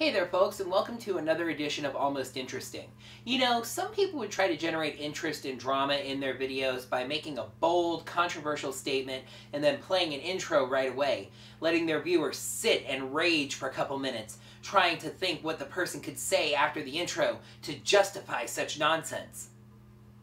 Hey there folks and welcome to another edition of Almost Interesting. You know, some people would try to generate interest and drama in their videos by making a bold, controversial statement and then playing an intro right away, letting their viewers sit and rage for a couple minutes, trying to think what the person could say after the intro to justify such nonsense.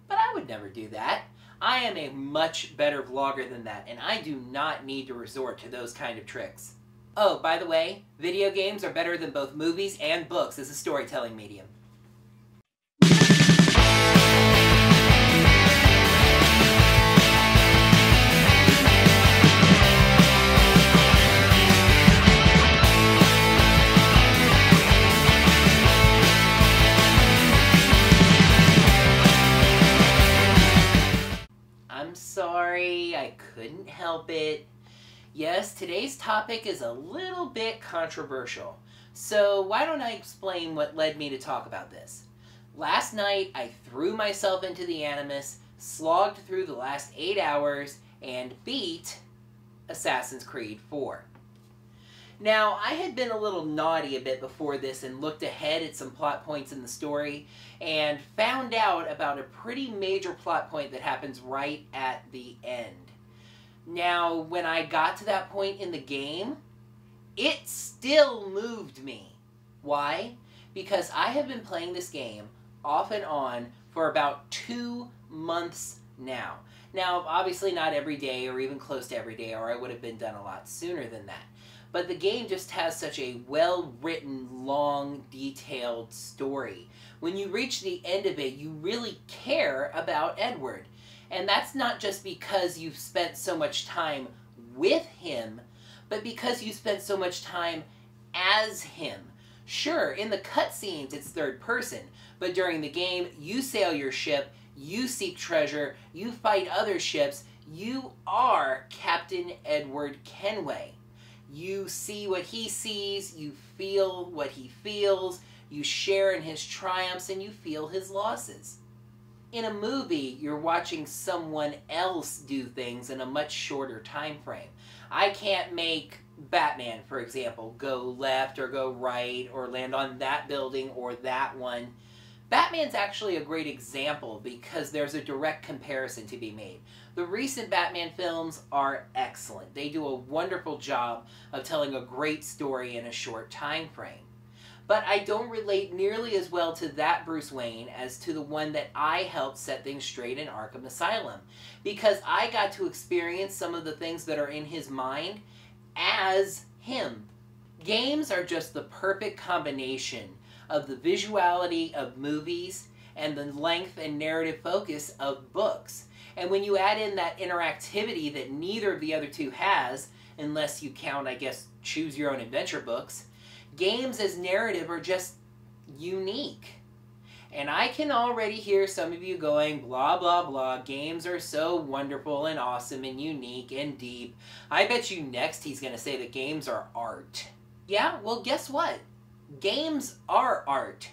But I would never do that. I am a much better vlogger than that, and I do not need to resort to those kind of tricks. Oh, by the way, video games are better than both movies and books as a storytelling medium. I'm sorry, I couldn't help it. Yes, today's topic is a little bit controversial. So why don't I explain what led me to talk about this? Last night, I threw myself into the Animus, slogged through the last 8 hours, and beat Assassin's Creed 4. Now, I had been a little naughty a bit before this and looked ahead at some plot points in the story and found out about a pretty major plot point that happens right at the end. Now, when I got to that point in the game, it still moved me. Why? Because I have been playing this game off and on for about two months now. Now, obviously not every day or even close to every day, or I would have been done a lot sooner than that. But the game just has such a well-written, long, detailed story. When you reach the end of it, you really care about Edward. And that's not just because you've spent so much time with him, but because you spent so much time as him. Sure, in the cutscenes it's third person, but during the game you sail your ship, you seek treasure, you fight other ships, you are Captain Edward Kenway. You see what he sees, you feel what he feels, you share in his triumphs, and you feel his losses in a movie, you're watching someone else do things in a much shorter time frame. I can't make Batman, for example, go left or go right or land on that building or that one. Batman's actually a great example because there's a direct comparison to be made. The recent Batman films are excellent. They do a wonderful job of telling a great story in a short time frame but I don't relate nearly as well to that Bruce Wayne as to the one that I helped set things straight in Arkham Asylum. Because I got to experience some of the things that are in his mind as him. Games are just the perfect combination of the visuality of movies and the length and narrative focus of books. And when you add in that interactivity that neither of the other two has, unless you count, I guess, choose your own adventure books, games as narrative are just unique. And I can already hear some of you going, blah, blah, blah, games are so wonderful and awesome and unique and deep. I bet you next he's going to say that games are art. Yeah, well, guess what? Games are art.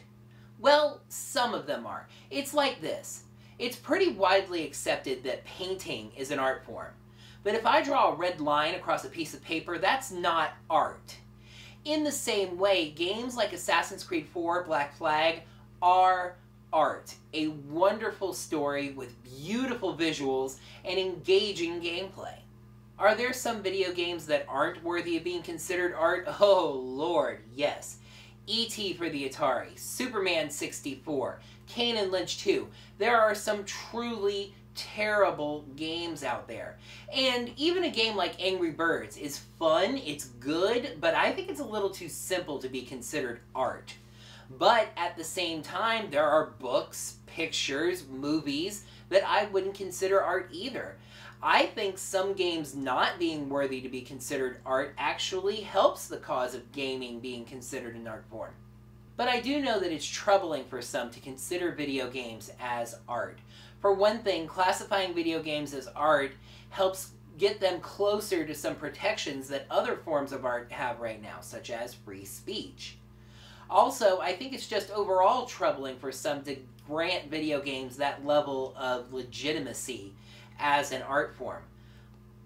Well, some of them are. It's like this. It's pretty widely accepted that painting is an art form. But if I draw a red line across a piece of paper, that's not art. In the same way, games like Assassin's Creed 4 Black Flag are art. A wonderful story with beautiful visuals and engaging gameplay. Are there some video games that aren't worthy of being considered art? Oh lord, yes. E.T. for the Atari, Superman 64, Kane and Lynch 2. There are some truly terrible games out there. And even a game like Angry Birds is fun, it's good, but I think it's a little too simple to be considered art. But at the same time, there are books, pictures, movies that I wouldn't consider art either. I think some games not being worthy to be considered art actually helps the cause of gaming being considered an art form. But I do know that it's troubling for some to consider video games as art. For one thing, classifying video games as art helps get them closer to some protections that other forms of art have right now, such as free speech. Also, I think it's just overall troubling for some to grant video games that level of legitimacy as an art form.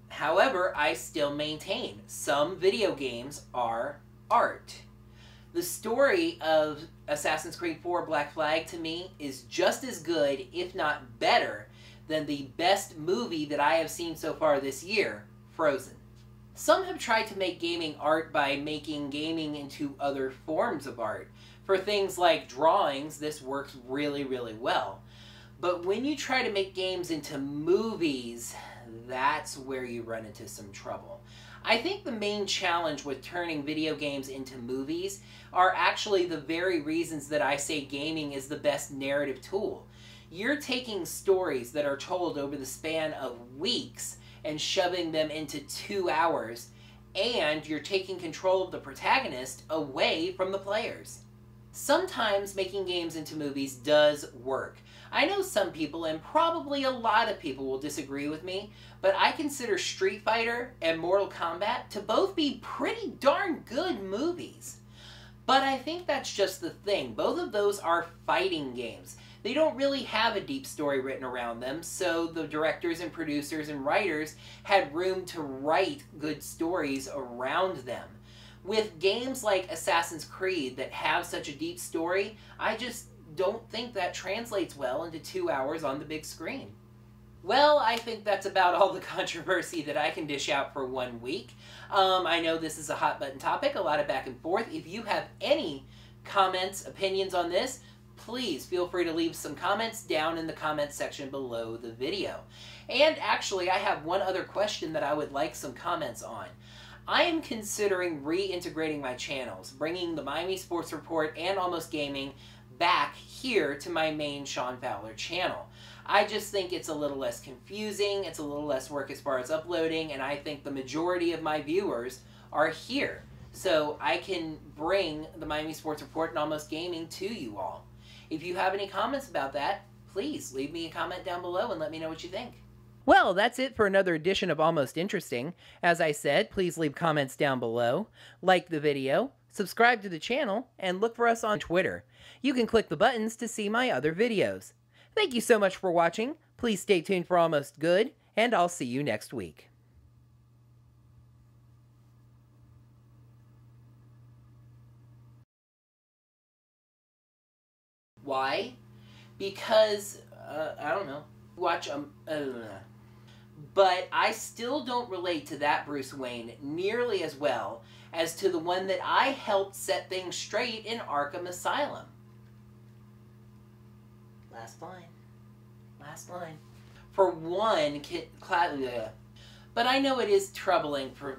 However, I still maintain some video games are art. The story of Assassin's Creed 4 Black Flag to me is just as good, if not better, than the best movie that I have seen so far this year, Frozen. Some have tried to make gaming art by making gaming into other forms of art. For things like drawings, this works really, really well. But when you try to make games into movies, that's where you run into some trouble. I think the main challenge with turning video games into movies are actually the very reasons that I say gaming is the best narrative tool. You're taking stories that are told over the span of weeks and shoving them into two hours, and you're taking control of the protagonist away from the players. Sometimes making games into movies does work. I know some people, and probably a lot of people will disagree with me, but I consider Street Fighter and Mortal Kombat to both be pretty darn good movies. But I think that's just the thing. Both of those are fighting games. They don't really have a deep story written around them, so the directors and producers and writers had room to write good stories around them. With games like Assassin's Creed that have such a deep story, I just don't think that translates well into two hours on the big screen. Well, I think that's about all the controversy that I can dish out for one week. Um, I know this is a hot button topic, a lot of back and forth. If you have any comments, opinions on this, please feel free to leave some comments down in the comments section below the video. And actually, I have one other question that I would like some comments on. I am considering reintegrating my channels, bringing the Miami Sports Report and Almost Gaming back here to my main Sean Fowler channel. I just think it's a little less confusing, it's a little less work as far as uploading, and I think the majority of my viewers are here. So I can bring the Miami Sports Report and Almost Gaming to you all. If you have any comments about that, please leave me a comment down below and let me know what you think. Well, that's it for another edition of Almost Interesting. As I said, please leave comments down below, like the video, subscribe to the channel, and look for us on Twitter. You can click the buttons to see my other videos. Thank you so much for watching. Please stay tuned for Almost Good, and I'll see you next week. Why? Because, uh, I don't know. Watch, um, uh, but I still don't relate to that Bruce Wayne nearly as well as to the one that I helped set things straight in Arkham Asylum. Last line. Last line. For one, but I know it is troubling for